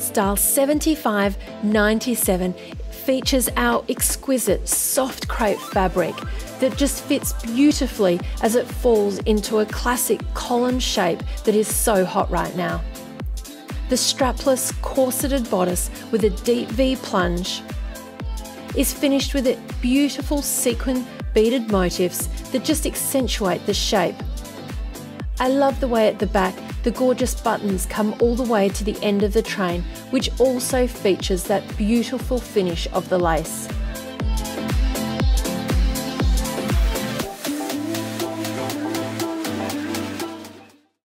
Style 7597 features our exquisite soft crepe fabric that just fits beautifully as it falls into a classic column shape that is so hot right now. The strapless corseted bodice with a deep V plunge is finished with a beautiful sequin beaded motifs that just accentuate the shape. I love the way at the back the gorgeous buttons come all the way to the end of the train, which also features that beautiful finish of the lace.